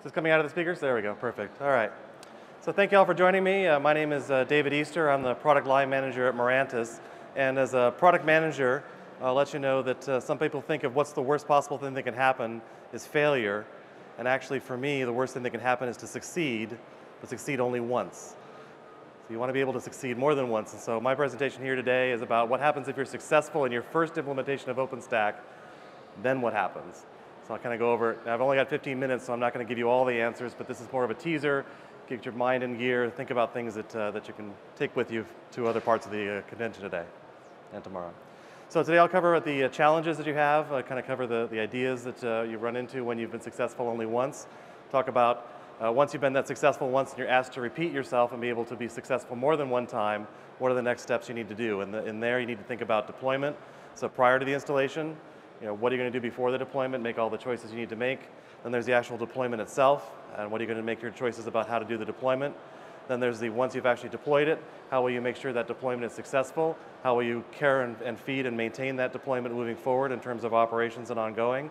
Is this coming out of the speakers? There we go, perfect. All right. So thank you all for joining me. Uh, my name is uh, David Easter. I'm the product line manager at Mirantis. And as a product manager, I'll let you know that uh, some people think of what's the worst possible thing that can happen is failure. And actually for me, the worst thing that can happen is to succeed, but succeed only once. So you want to be able to succeed more than once. And so my presentation here today is about what happens if you're successful in your first implementation of OpenStack, then what happens. So I'll kind of go over it. I've only got 15 minutes, so I'm not going to give you all the answers, but this is more of a teaser. Get your mind in gear, think about things that, uh, that you can take with you to other parts of the uh, convention today and tomorrow. So today I'll cover the uh, challenges that you have, uh, kind of cover the, the ideas that uh, you run into when you've been successful only once. Talk about uh, once you've been that successful once and you're asked to repeat yourself and be able to be successful more than one time, what are the next steps you need to do? And the, in there you need to think about deployment. So prior to the installation, you know, what are you going to do before the deployment, make all the choices you need to make. Then there's the actual deployment itself, and what are you going to make your choices about how to do the deployment. Then there's the once you've actually deployed it, how will you make sure that deployment is successful? How will you care and, and feed and maintain that deployment moving forward in terms of operations and ongoing?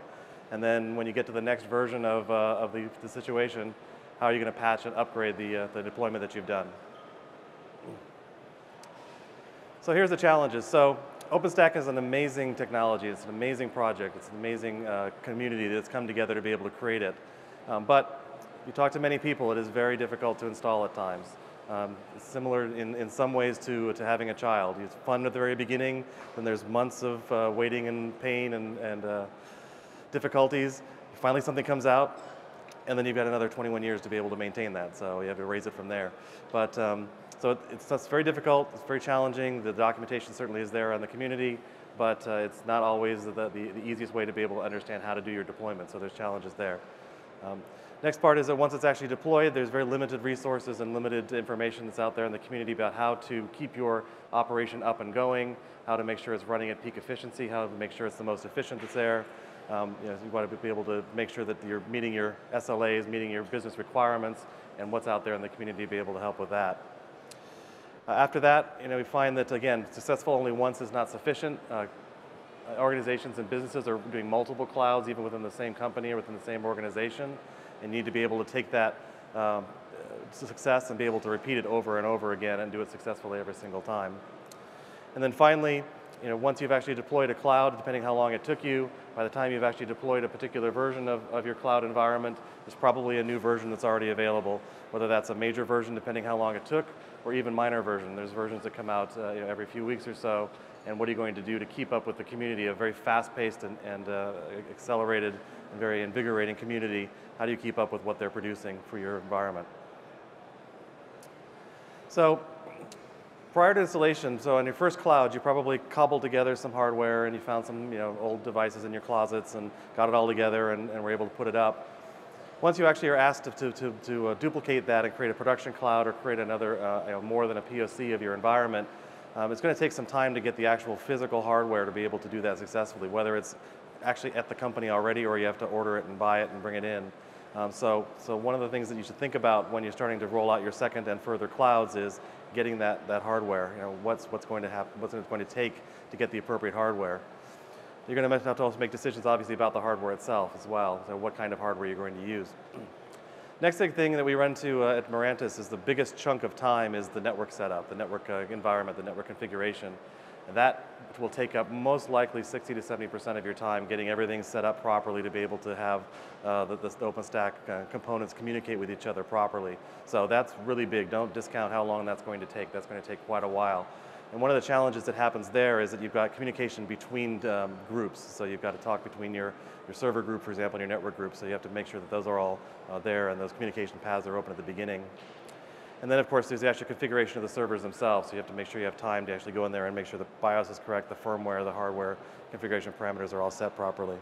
And then when you get to the next version of, uh, of the, the situation, how are you going to patch and upgrade the, uh, the deployment that you've done? So here's the challenges. So OpenStack is an amazing technology. It's an amazing project. It's an amazing uh, community that's come together to be able to create it. Um, but you talk to many people, it is very difficult to install at times. Um, similar in, in some ways to, to having a child. It's fun at the very beginning, then there's months of uh, waiting and pain and, and uh, difficulties. Finally something comes out, and then you've got another 21 years to be able to maintain that, so you have to raise it from there. But um, so it's, it's very difficult, it's very challenging. The documentation certainly is there on the community, but uh, it's not always the, the, the, easiest way to be able to understand how to do your deployment, so there's challenges there. Um, next part is that once it's actually deployed, there's very limited resources and limited information that's out there in the community about how to keep your operation up and going, how to make sure it's running at peak efficiency, how to make sure it's the most efficient that's there. Um, you, know, you want to be able to make sure that you're meeting your SLAs, meeting your business requirements, and what's out there in the community to be able to help with that. Uh, after that, you know, we find that, again, successful only once is not sufficient. Uh, organizations and businesses are doing multiple clouds, even within the same company or within the same organization, and need to be able to take that um, success and be able to repeat it over and over again and do it successfully every single time. And then finally, you know, once you've actually deployed a cloud, depending how long it took you, by the time you've actually deployed a particular version of, of your cloud environment, there's probably a new version that's already available, whether that's a major version depending how long it took, or even minor version. There's versions that come out uh, you know, every few weeks or so, and what are you going to do to keep up with the community, a very fast-paced and, and uh, accelerated and very invigorating community, how do you keep up with what they're producing for your environment? So prior to installation, so on your first cloud, you probably cobbled together some hardware and you found some you know, old devices in your closets and got it all together and, and were able to put it up. Once you actually are asked to, to, to, to uh, duplicate that and create a production cloud or create another, uh, you know, more than a POC of your environment, um, it's going to take some time to get the actual physical hardware to be able to do that successfully, whether it's actually at the company already or you have to order it and buy it and bring it in. Um, so, so one of the things that you should think about when you're starting to roll out your second and further clouds is getting that, that hardware. You know, what's, what's going to happen, what's it going to take to get the appropriate hardware. You're going to have to also make decisions, obviously, about the hardware itself as well. So what kind of hardware you're going to use. Next big thing that we run to uh, at Mirantis is the biggest chunk of time is the network setup, the network uh, environment, the network configuration. That will take up most likely 60 to 70% of your time getting everything set up properly to be able to have uh, the, the OpenStack uh, components communicate with each other properly. So that's really big. Don't discount how long that's going to take. That's going to take quite a while. And one of the challenges that happens there is that you've got communication between um, groups. So you've got to talk between your, your server group, for example, and your network group. So you have to make sure that those are all uh, there and those communication paths are open at the beginning. And then of course there's the actual configuration of the servers themselves, so you have to make sure you have time to actually go in there and make sure the BIOS is correct, the firmware, the hardware, configuration parameters are all set properly.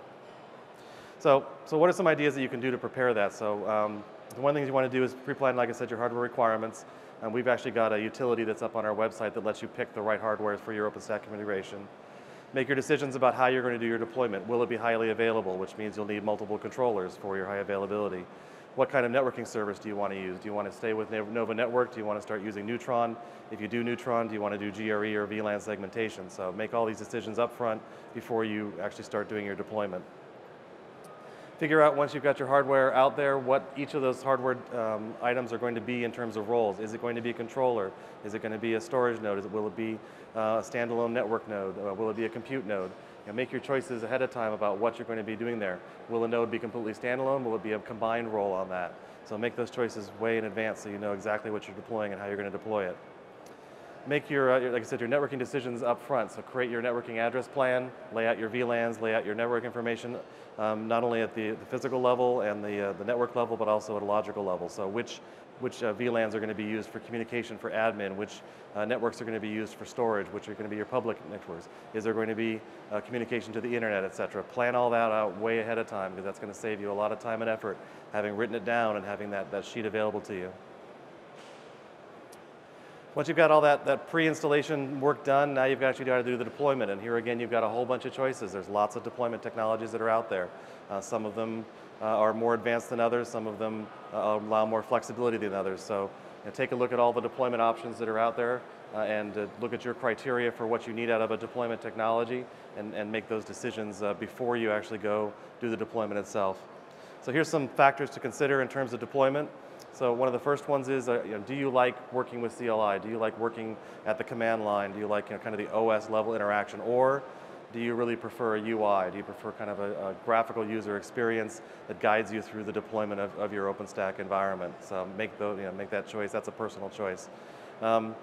So, so what are some ideas that you can do to prepare that? So um, the one thing you want to do is pre-plan, like I said, your hardware requirements. And we've actually got a utility that's up on our website that lets you pick the right hardware for your OpenStack configuration. Make your decisions about how you're going to do your deployment. Will it be highly available, which means you'll need multiple controllers for your high availability what kind of networking service do you want to use? Do you want to stay with Nova Network? Do you want to start using Neutron? If you do Neutron, do you want to do GRE or VLAN segmentation? So make all these decisions up front before you actually start doing your deployment. Figure out once you've got your hardware out there what each of those hardware um, items are going to be in terms of roles. Is it going to be a controller? Is it going to be a storage node? It, will it be uh, a standalone network node? Uh, will it be a compute node? Know, make your choices ahead of time about what you're going to be doing there. Will a node be completely standalone? Will it be a combined role on that? So make those choices way in advance so you know exactly what you're deploying and how you're going to deploy it make your, uh, like I said, your networking decisions up front. So create your networking address plan, lay out your VLANs, lay out your network information, um, not only at the, the, physical level and the, uh, the network level, but also at a logical level. So which, which uh, VLANs are going to be used for communication for admin, which uh, networks are going to be used for storage, which are going to be your public networks. Is there going to be uh, communication to the internet, et cetera? Plan all that out way ahead of time because that's going to save you a lot of time and effort having written it down and having that, that sheet available to you. Once you've got all that, that pre-installation work done, now you've actually got to do the deployment. And here again, you've got a whole bunch of choices. There's lots of deployment technologies that are out there. Uh, some of them are more advanced than others. Some of them uh, allow more flexibility than others. So you know, take a look at all the deployment options that are out there uh, and uh, look at your criteria for what you need out of a deployment technology and, and make those decisions uh, before you actually go do the deployment itself. So here's some factors to consider in terms of deployment. So one of the first ones is, uh, you know, do you like working with CLI? Do you like working at the command line? Do you like you know, kind of the OS level interaction? Or do you really prefer a UI? Do you prefer kind of a, a graphical user experience that guides you through the deployment of, of your OpenStack environment? So make, you know, make that choice, that's a personal choice. Um,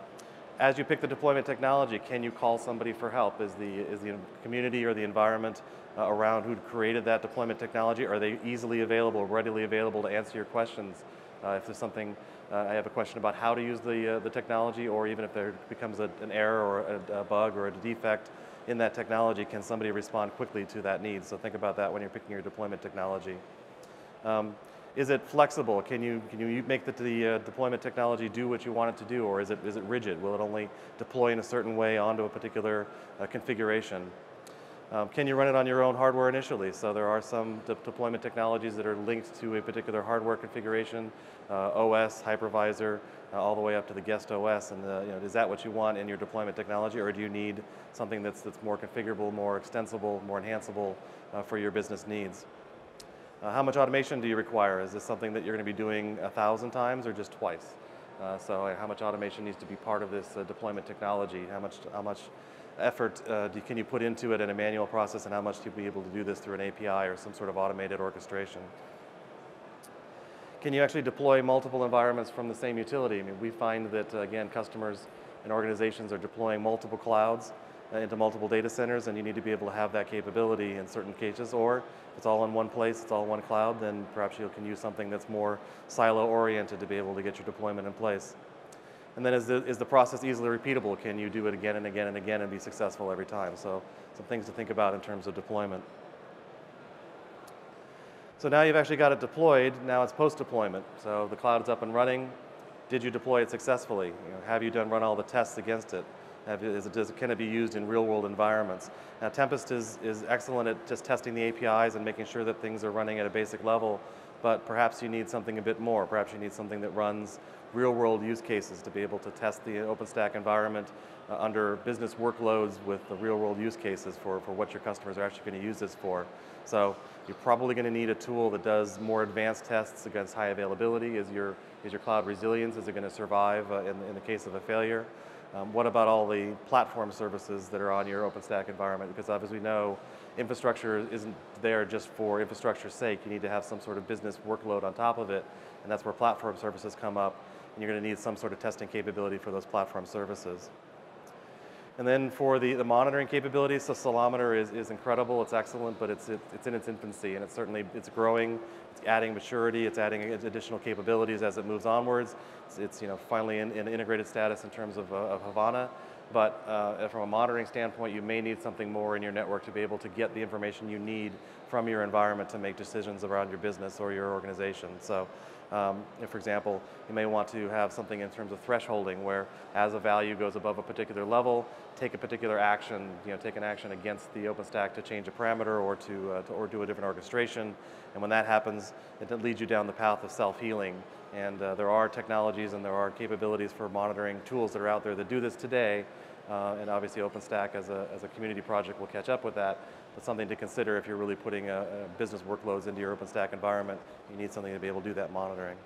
as you pick the deployment technology, can you call somebody for help? Is the, is the community or the environment uh, around who created that deployment technology, are they easily available, readily available to answer your questions? Uh, if there's something, uh, I have a question about how to use the, uh, the technology, or even if there becomes a, an error or a, a, bug or a defect in that technology, can somebody respond quickly to that need? So think about that when you're picking your deployment technology. Um, is it flexible? Can you, can you make the, the uh, deployment technology do what you want it to do, or is it, is it rigid? Will it only deploy in a certain way onto a particular uh, configuration? Um, can you run it on your own hardware initially? So there are some de deployment technologies that are linked to a particular hardware configuration, uh, OS, hypervisor, uh, all the way up to the guest OS. And uh, you know, is that what you want in your deployment technology, or do you need something that's, that's more configurable, more extensible, more enhanceable uh, for your business needs? Uh, how much automation do you require? Is this something that you're going to be doing a thousand times or just twice? Uh, so how much automation needs to be part of this deployment technology? How much, how much effort uh, do, can you put into it in a manual process and how much to be able to do this through an API or some sort of automated orchestration? Can you actually deploy multiple environments from the same utility? I mean, we find that, uh, again, customers and organizations are deploying multiple clouds uh, into multiple data centers and you need to be able to have that capability in certain cases or if it's all in one place, it's all one cloud, then perhaps you can use something that's more silo oriented to be able to get your deployment in place. And then is the, is the process easily repeatable? Can you do it again and again and again and be successful every time? So some things to think about in terms of deployment. So now you've actually got it deployed, now it's post-deployment. So the cloud is up and running. Did you deploy it successfully? You know, have you done run all the tests against it? Have, is it does, can it be used in real world environments? Now Tempest is, is excellent at just testing the APIs and making sure that things are running at a basic level, but perhaps you need something a bit more. Perhaps you need something that runs real world use cases to be able to test the OpenStack environment uh, under business workloads with the real world use cases for, for what your customers are actually going to use this for. So you're probably going to need a tool that does more advanced tests against high availability. Is your, is your cloud resilience, is it going to survive uh, in, in the case of a failure? Um, what about all the platform services that are on your OpenStack environment? Because as we know, infrastructure isn't there just for infrastructure's sake. You need to have some sort of business workload on top of it, and that's where platform services come up and you're going to need some sort of testing capability for those platform services. And then for the, the monitoring capabilities, so Ceilometer is, is incredible, it's excellent, but it's, it, it's in its infancy and it's certainly, it's growing, it's adding maturity, it's adding additional capabilities as it moves onwards. It's, it's you know, finally in, in, integrated status in terms of, uh, of Havana, but uh, from a monitoring standpoint, you may need something more in your network to be able to get the information you need from your environment to make decisions around your business or your organization. So um, if, for example, you may want to have something in terms of thresholding where as a value goes above a particular level, take a particular action, you know, take an action against the OpenStack to change a parameter or to, uh, to or do a different orchestration. And when that happens, it leads you down the path of self-healing. And uh, there are technologies and there are capabilities for monitoring tools that are out there that do this today. uh, and obviously OpenStack as a, as a community project will catch up with that, but something to consider if you're really putting a, a business workloads into your OpenStack environment, you need something to be able to do that monitoring.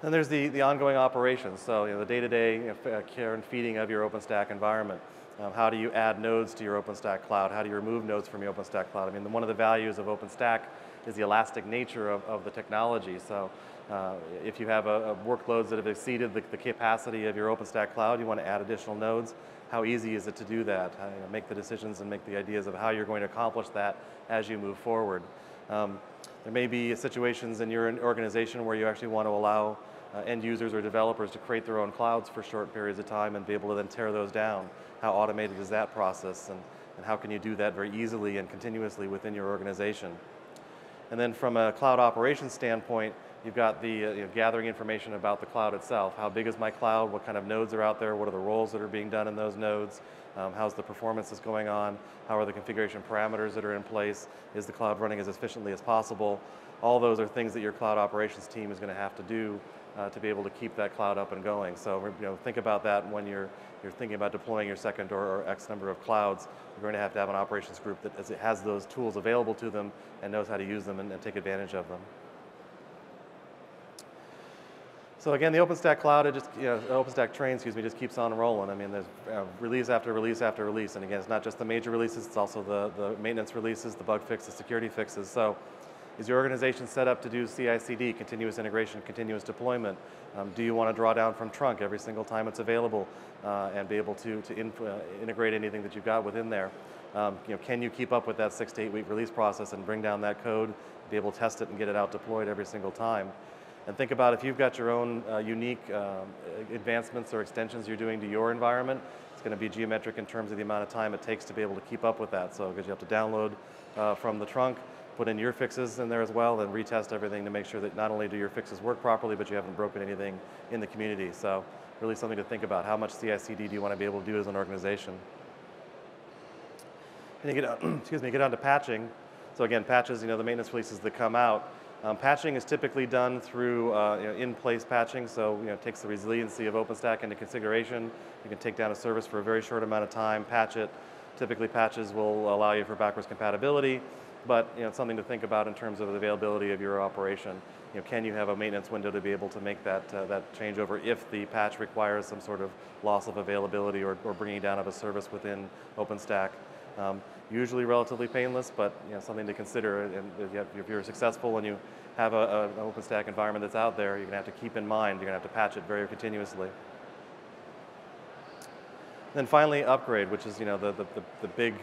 Then there's the, the ongoing operations, so you know, the day-to-day you know, care and feeding of your OpenStack environment. Um, how do you add nodes to your OpenStack cloud? How do you remove nodes from your OpenStack cloud? I mean, one of the values of OpenStack is the elastic nature of, of the technology. So uh, if you have a, a workloads that have exceeded the, the, capacity of your OpenStack cloud, you want to add additional nodes, how easy is it to do that? You know, make the decisions and make the ideas of how you're going to accomplish that as you move forward. Um, there may be situations in your organization where you actually want to allow uh, end users or developers to create their own clouds for short periods of time and be able to then tear those down. How automated is that process and, and how can you do that very easily and continuously within your organization? And then from a cloud operations standpoint, you've got the uh, you know, gathering information about the cloud itself. How big is my cloud? What kind of nodes are out there? What are the roles that are being done in those nodes? Um, how's the performance that's going on? How are the configuration parameters that are in place? Is the cloud running as efficiently as possible? All those are things that your cloud operations team is going to have to do uh, to be able to keep that cloud up and going. So you know, think about that when you're, you're thinking about deploying your second or, or, X number of clouds. You're going to have to have an operations group that has those tools available to them and knows how to use them and, and take advantage of them. So again, the OpenStack cloud, it just, you know, OpenStack train, excuse me, just keeps on rolling. I mean, there's uh, release after release after release. And again, it's not just the major releases, it's also the, the maintenance releases, the bug fixes, the security fixes. So is your organization set up to do CI/CD, continuous integration, continuous deployment? Um, do you want to draw down from trunk every single time it's available uh, and be able to, to uh, integrate anything that you've got within there? Um, you know, can you keep up with that six to eight week release process and bring down that code, be able to test it and get it out deployed every single time? And think about if you've got your own uh, unique um, advancements or extensions you're doing to your environment, it's going to be geometric in terms of the amount of time it takes to be able to keep up with that. So because you have to download uh, from the trunk, put in your fixes in there as well, and retest everything to make sure that not only do your fixes work properly, but you haven't broken anything in the community. So really something to think about. How much CI/CD do you want to be able to do as an organization? And you get, excuse me, get on to patching. So again, patches, you know, the maintenance releases that come out. Um, patching is typically done through uh, you know, in-place patching, so you know, it takes the resiliency of OpenStack into consideration. You can take down a service for a very short amount of time, patch it. Typically, patches will allow you for backwards compatibility but you know, it's something to think about in terms of the availability of your operation. You know, can you have a maintenance window to be able to make that, uh, that changeover if the patch requires some sort of loss of availability or, or bringing down of a service within OpenStack? Um, usually relatively painless, but you know, something to consider. And if you're successful and you have a, an OpenStack environment that's out there, you're going to have to keep in mind, you're going to have to patch it very continuously. Then finally, upgrade, which is you know, the, the, the big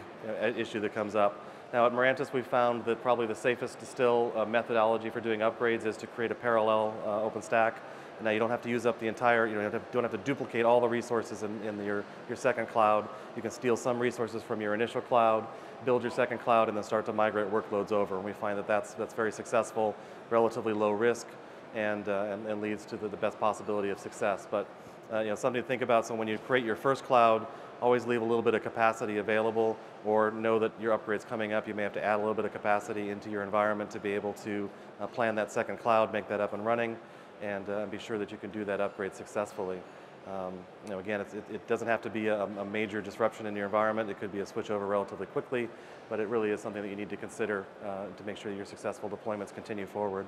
issue that comes up. Now at Mirantis, we found that probably the safest still uh, methodology for doing upgrades is to create a parallel uh, OpenStack. And now you don't have to use up the entire, you don't have to, don't have to duplicate all the resources in, in your, your second cloud. You can steal some resources from your initial cloud, build your second cloud, and then start to migrate workloads over. And we find that that's, that's very successful, relatively low risk, and, uh, and, and, leads to the, the, best possibility of success. But uh, you know, something to think about, so when you create your first cloud, always leave a little bit of capacity available or know that your upgrade's coming up, you may have to add a little bit of capacity into your environment to be able to uh, plan that second cloud, make that up and running, and uh, be sure that you can do that upgrade successfully. Um, you know, again, it, it, doesn't have to be a, a, major disruption in your environment. It could be a switchover relatively quickly, but it really is something that you need to consider uh, to make sure that your successful deployments continue forward.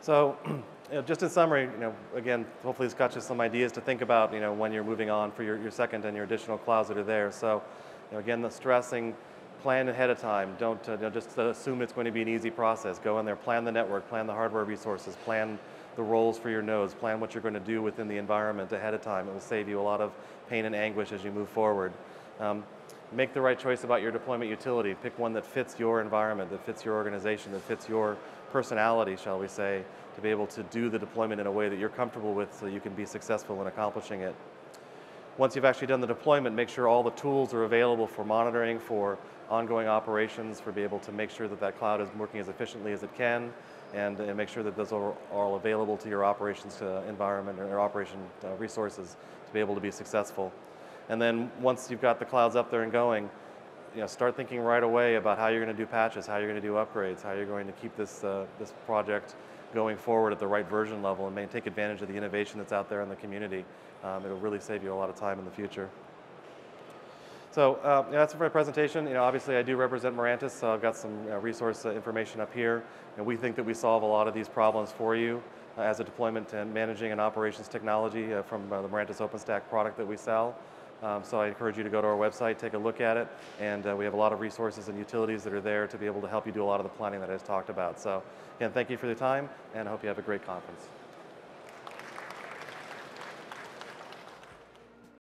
So you know, just in summary, you know, again, hopefully this got you some ideas to think about, you know, when you're moving on for your, your second and your additional clouds that are there. So, you know, again, the stressing, plan ahead of time. Don't uh, you know, just assume it's going to be an easy process. Go in there, plan the network, plan the hardware resources, plan the roles for your nodes, plan what you're going to do within the environment ahead of time. It will save you a lot of pain and anguish as you move forward. Um, make the right choice about your deployment utility. Pick one that fits your environment, that fits your organization, that fits your personality, shall we say, to be able to do the deployment in a way that you're comfortable with so you can be successful in accomplishing it. Once you've actually done the deployment, make sure all the tools are available for monitoring, for ongoing operations, for be able to make sure that that cloud is working as efficiently as it can, and, and make sure that those are all available to your operations uh, environment or operation uh, resources to be able to be successful. And then once you've got the clouds up there and going, you know, start thinking right away about how you're going to do patches, how you're going to do upgrades, how you're going to keep this, uh, this project going forward at the right version level and take advantage of the innovation that's out there in the community. Um, it'll really save you a lot of time in the future. So uh, yeah, that's my presentation. You know, obviously I do represent Mirantis, so I've got some uh, resource uh, information up here. And we think that we solve a lot of these problems for you uh, as a deployment and managing and operations technology uh, from uh, the Mirantis OpenStack product that we sell. Um, so I encourage you to go to our website, take a look at it, and uh, we have a lot of resources and utilities that are there to be able to help you do a lot of the planning that I just talked about. So again, thank you for your time, and I hope you have a great conference.